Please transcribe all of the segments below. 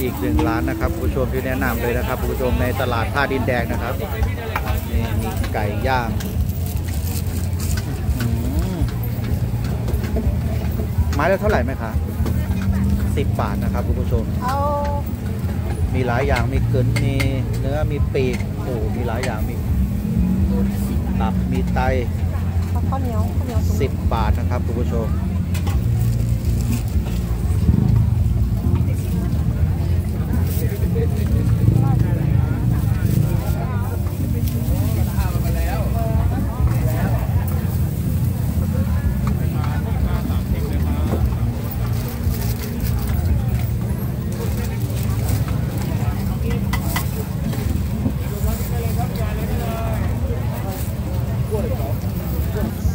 อีกหนึ่งร้านนะครับคุณผู้ชมที่แนะนำเลยนะครับคุณผู้ชมในตลาดท่าดินแดงนะครับนี่มีไก่ย่างอื้อหือไม้ละเท่าไหร่ไหมคะสิบบาทนะครับคุณผู้ชมเอามีหลายอย่างมีเกินมีเนื้อมีปีกโอ้โหมีหลายอย่างมีตับมีไตข้าวเหนียวข้าวเหนียวสุกสิบบาทนะครับคุณผู้ชม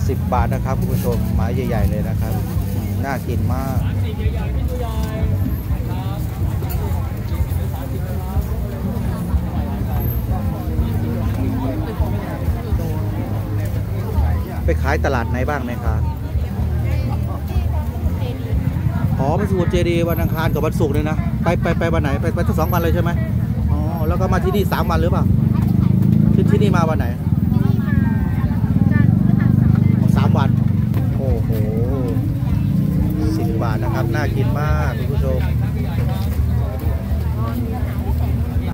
สิบบาทนะครับคุณผู้ชมไม้ใหญ่ ๆ เลยนะครับน่ากินมากไปขายตลาดไหนบ้างไหมคะอ๋อไปสู่เจดีย์วันอังคารกับวันศุกร์เลยนะ ไปไปไปวันไหน ไปไปทั้งสองวันเลยใช่ไหมอ๋อ แล้วก็มาที่นี่สามวันหรือเปล่าที่ที่นี่มาวันไหน บาทนะครับ น่ากินมากคุณผู้ชม